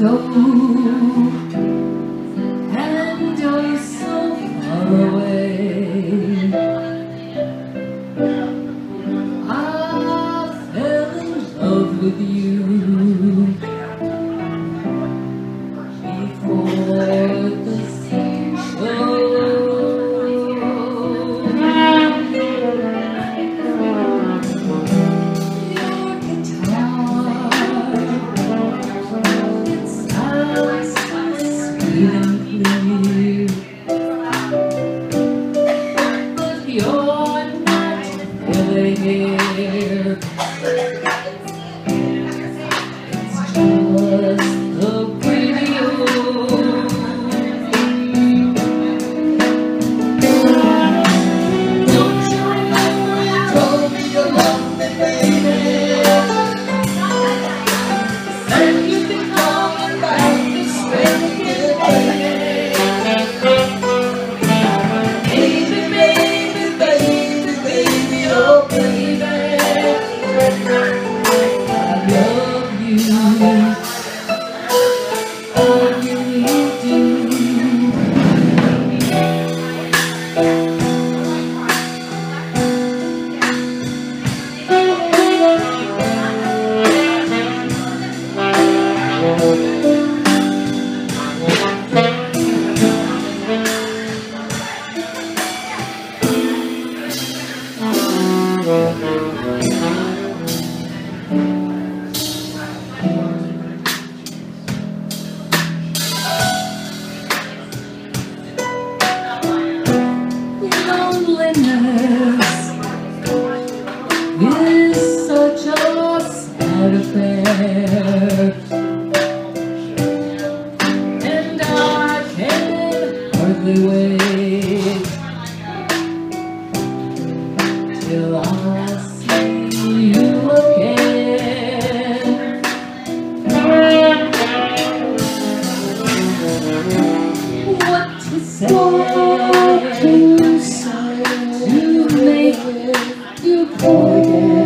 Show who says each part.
Speaker 1: go here. is such a sad affair. And I can hardly wait till I to forget.